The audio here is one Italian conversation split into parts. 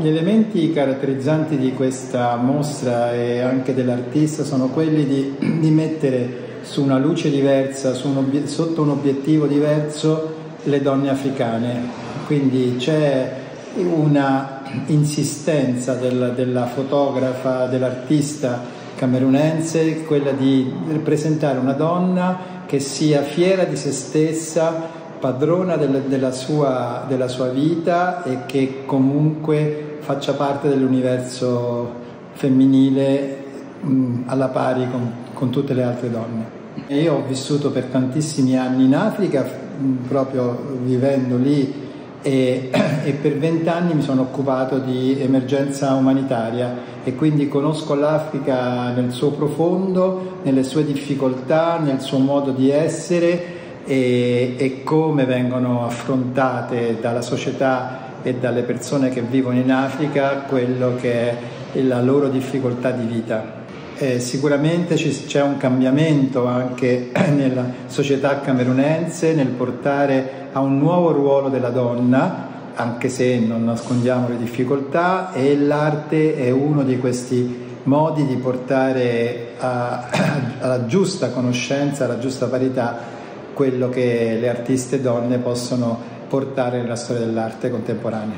Gli elementi caratterizzanti di questa mostra e anche dell'artista sono quelli di, di mettere su una luce diversa, un sotto un obiettivo diverso le donne africane. Quindi c'è una insistenza del, della fotografa, dell'artista camerunense, quella di rappresentare una donna che sia fiera di se stessa, padrona del, della, sua, della sua vita e che comunque faccia parte dell'universo femminile mh, alla pari con, con, tutte le altre donne. E io ho vissuto per tantissimi anni in Africa, proprio vivendo lì e, e per vent'anni mi sono occupato di emergenza umanitaria e quindi conosco l'Africa nel suo profondo, nelle sue difficoltà, nel suo modo di essere e, e come vengono affrontate dalla società e dalle persone che vivono in Africa quello che è la loro difficoltà di vita. Eh, sicuramente c'è un cambiamento anche nella società camerunense nel portare a un nuovo ruolo della donna, anche se non nascondiamo le difficoltà, e l'arte è uno di questi modi di portare a, alla giusta conoscenza, alla giusta parità quello che le artiste donne possono portare nella storia dell'arte contemporanea.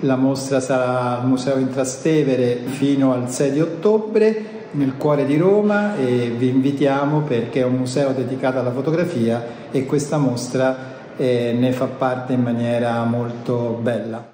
La mostra sarà al Museo in Trastevere fino al 6 di ottobre nel cuore di Roma e vi invitiamo perché è un museo dedicato alla fotografia e questa mostra eh, ne fa parte in maniera molto bella.